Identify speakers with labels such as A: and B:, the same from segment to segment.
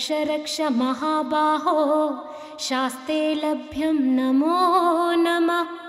A: रक्ष रक्ष महाबाहो शास्ते लभ्यं नमो नमः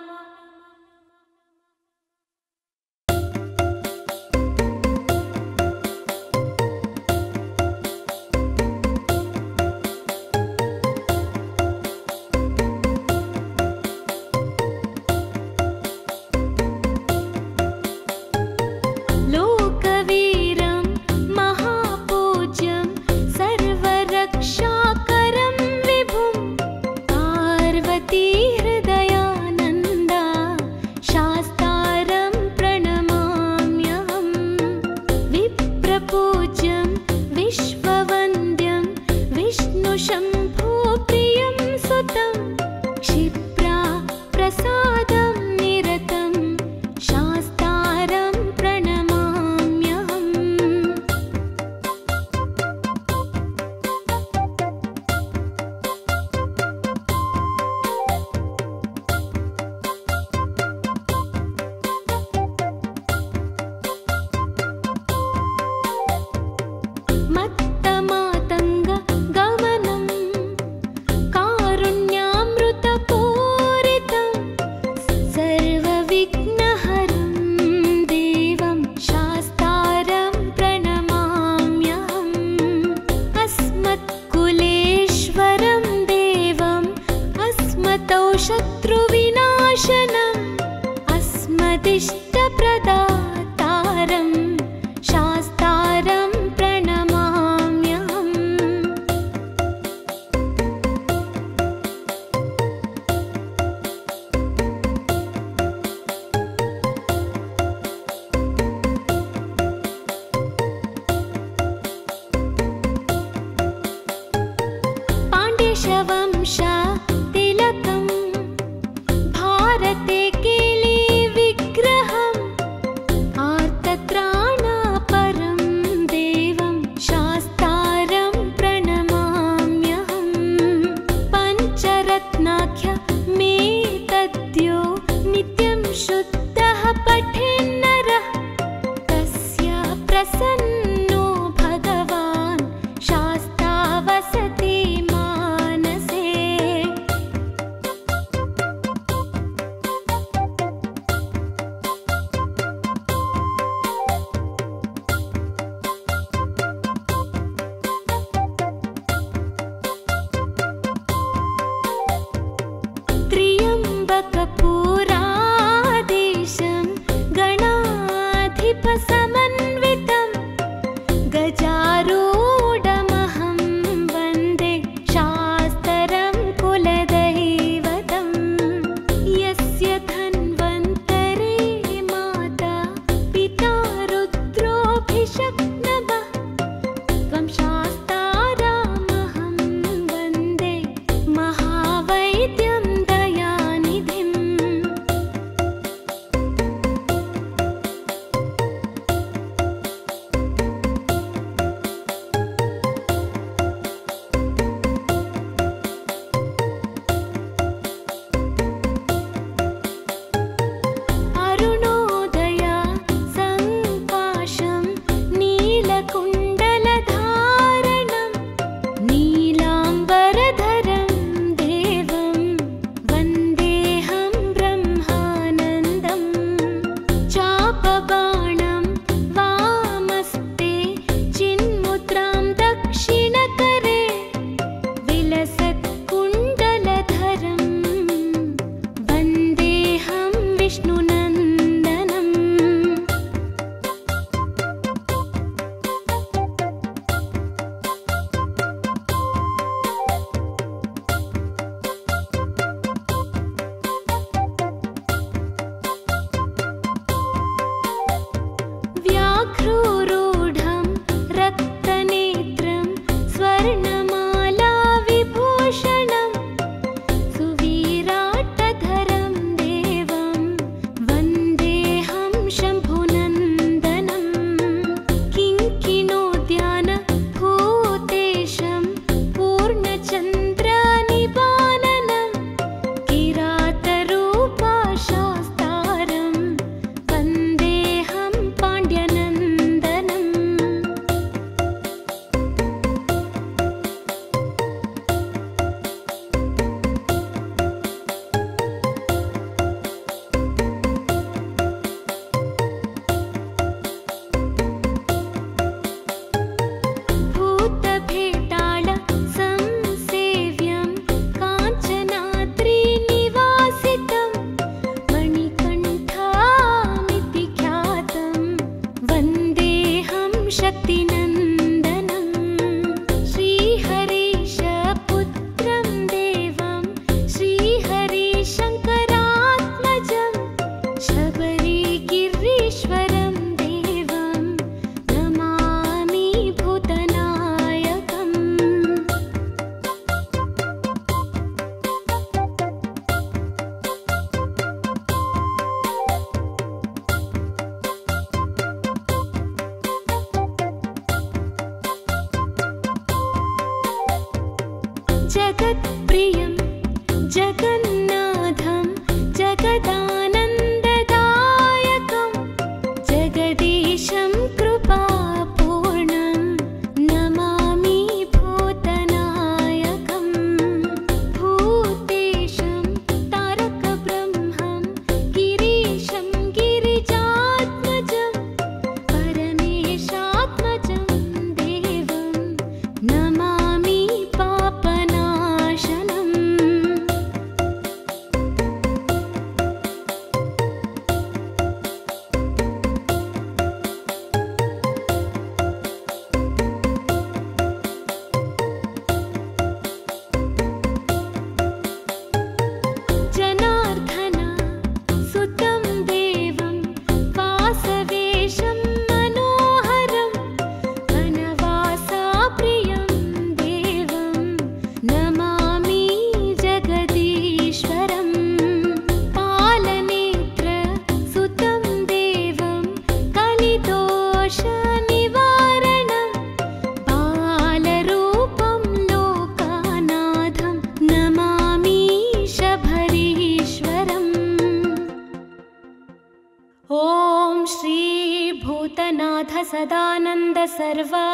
A: नाथ सदानन्द सर्वा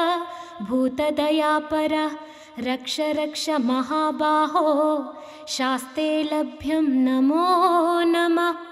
A: भूतदयापरः रक्ष रक्ष महाबाहो शास्ते लभ्यं नमो नमः।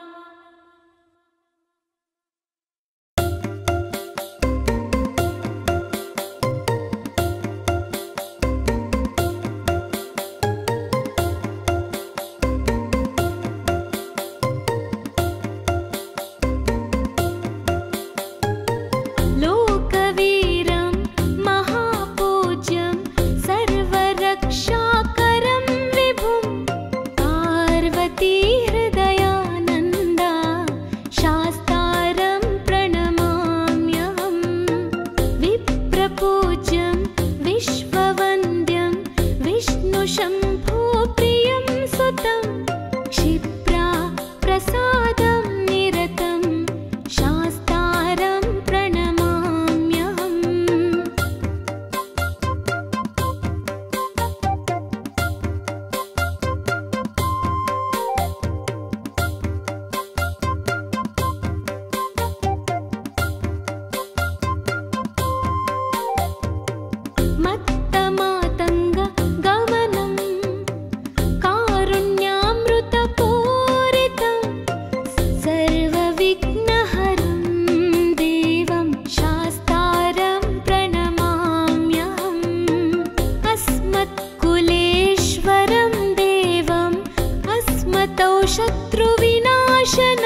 A: शत्रुविनाशन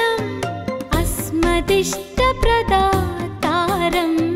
A: अस्मदिष्टप्रदातारम्।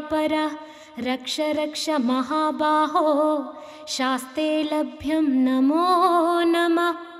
A: भूतदयापर रक्ष रक्ष महाबाहो। शास्ते लभ्यं नमो नमः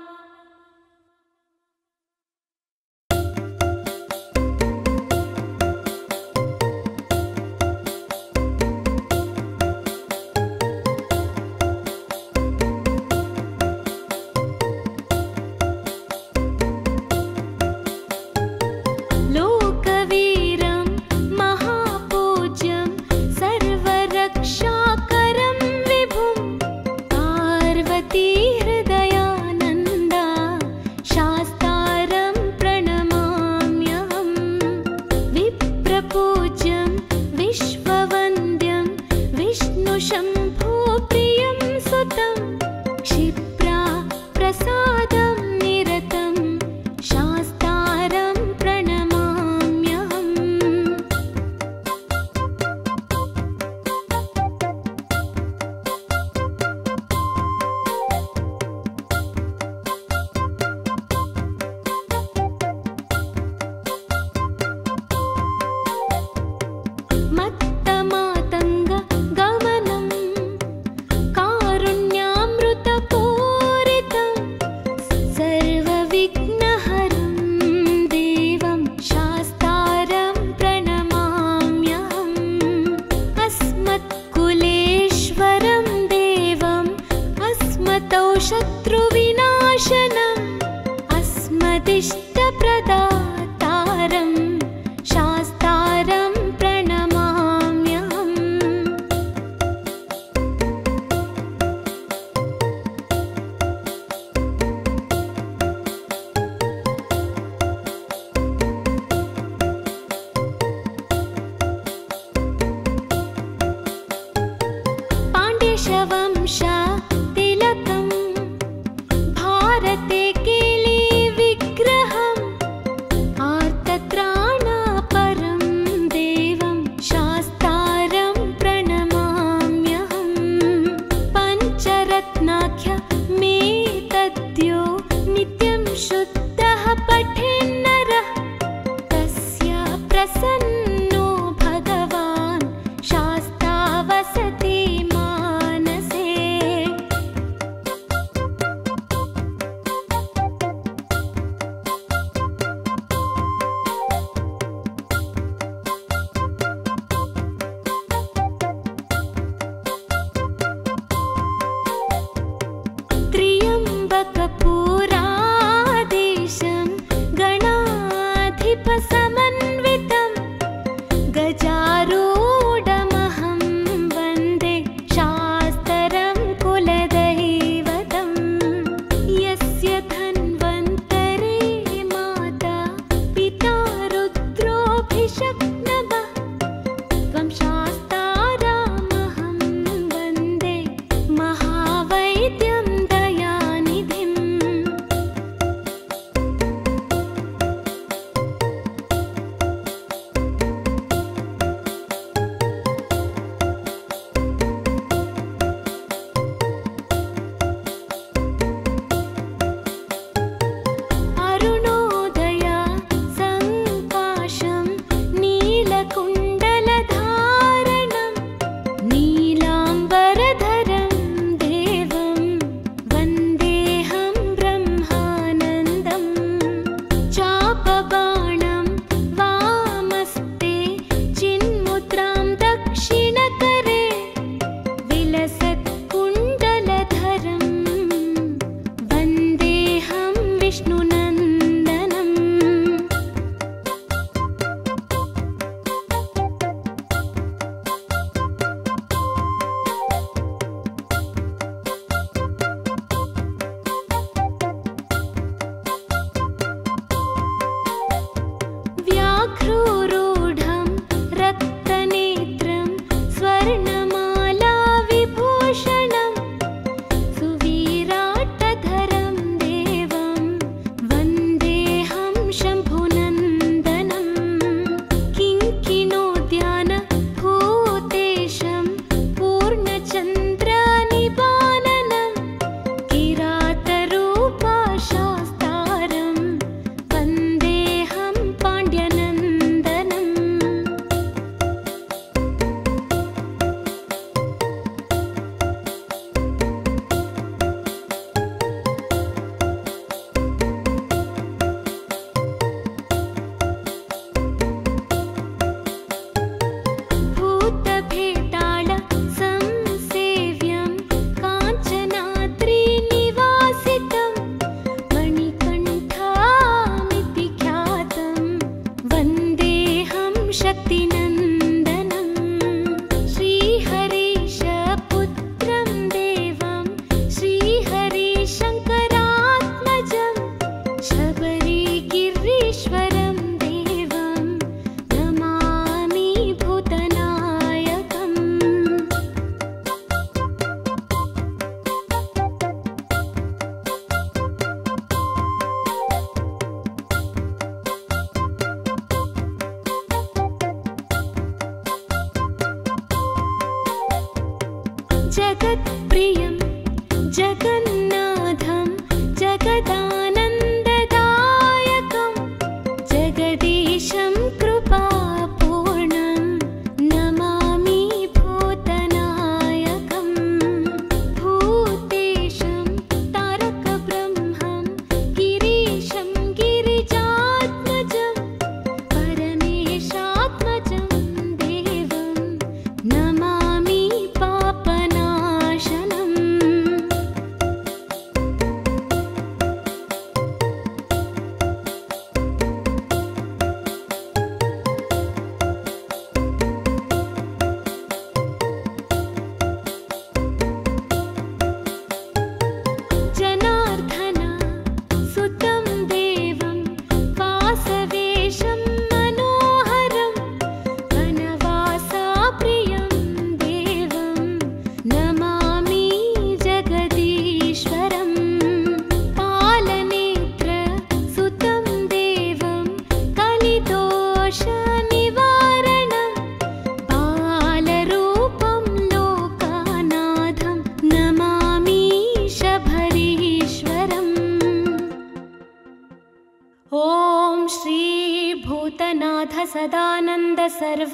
A: श्रीभूतनाथ सदानन्द सर्व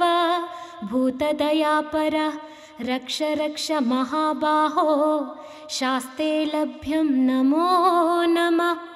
A: भूतदयापर रक्ष रक्ष महाबाहो शास्ते लभ्यं नमो नमः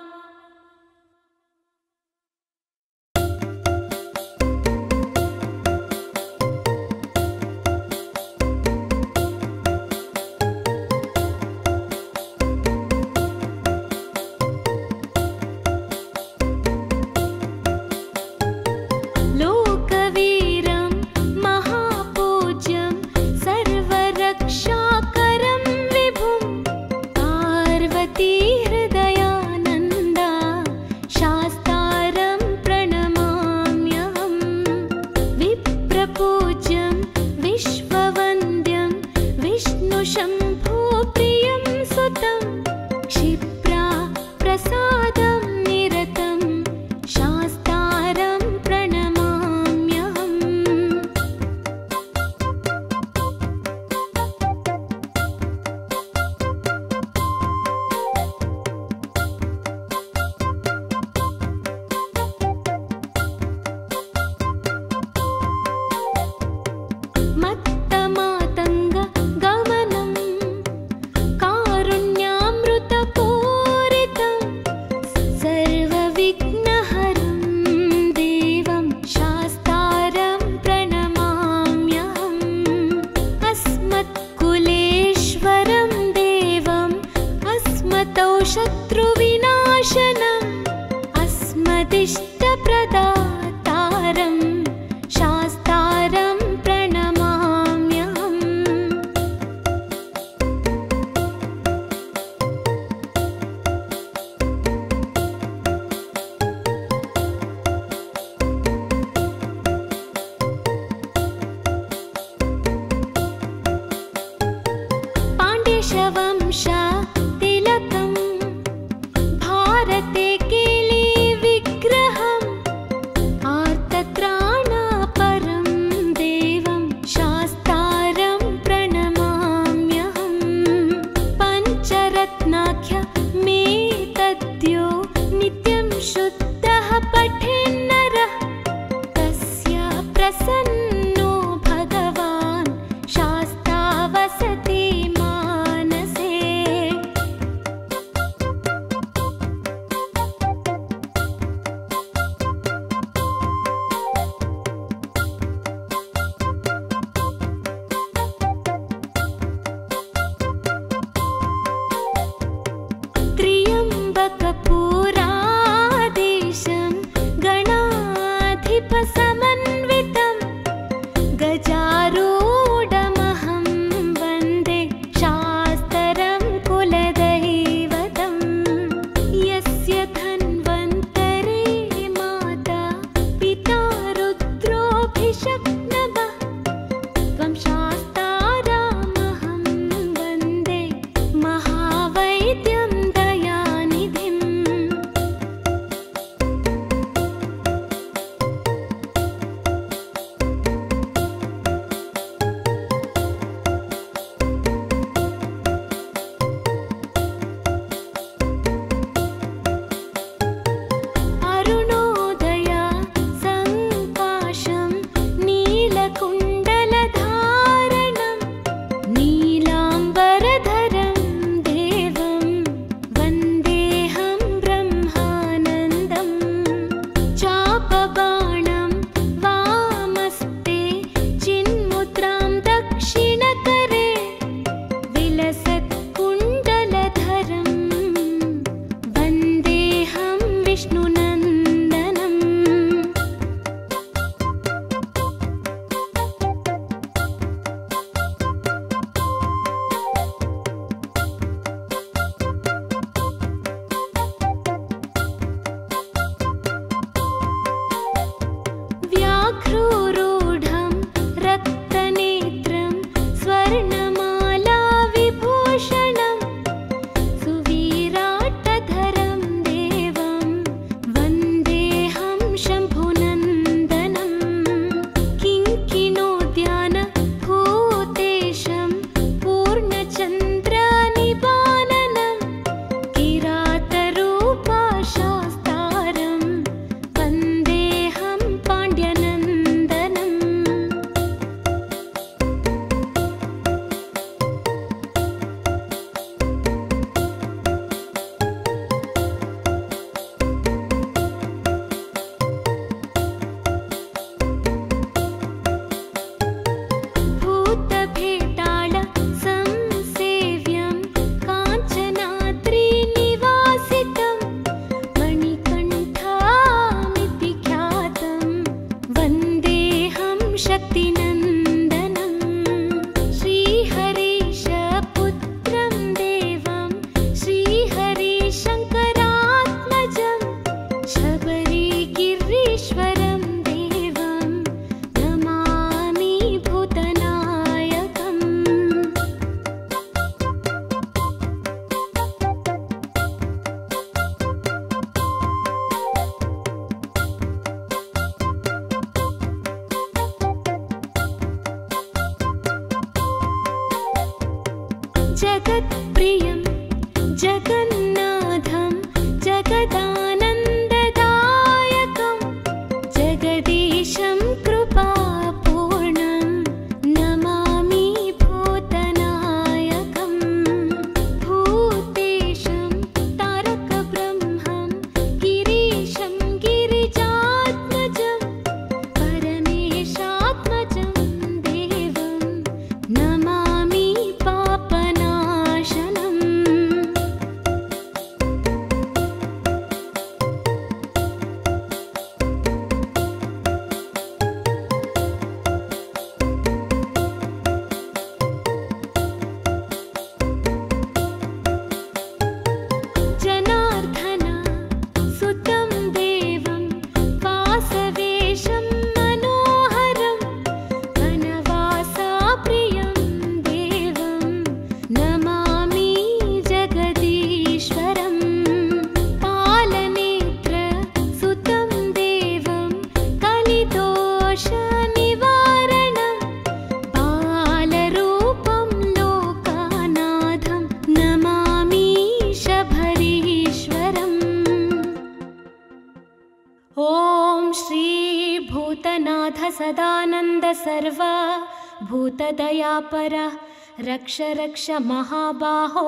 A: रक्ष रक्ष महाबाहो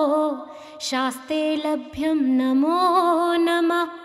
A: शास्ते लभ्यं नमो नमः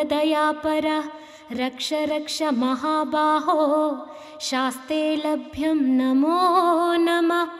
A: भूतदयापर रक्ष रक्ष महाबाहो शास्ते लभ्यं नमो नमः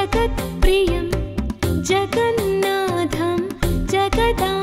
A: जगत्प्रियं जगन्नाथं जगदा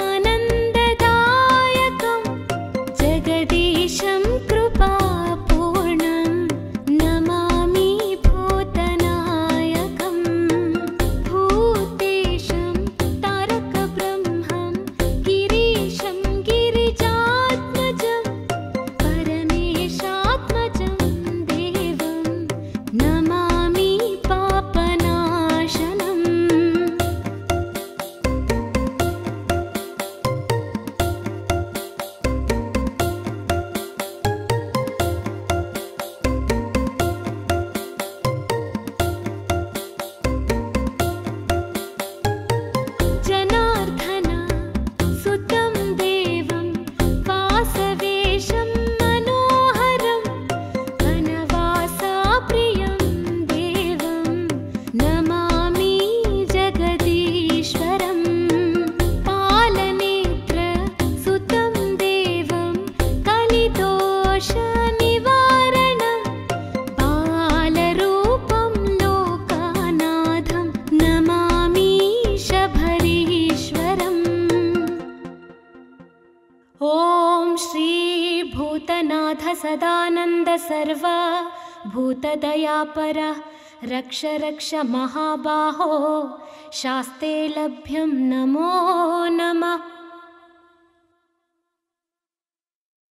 A: भूतदयापर रक्ष रक्ष महाबाहो। शास्ते लभ्यं नमो नमः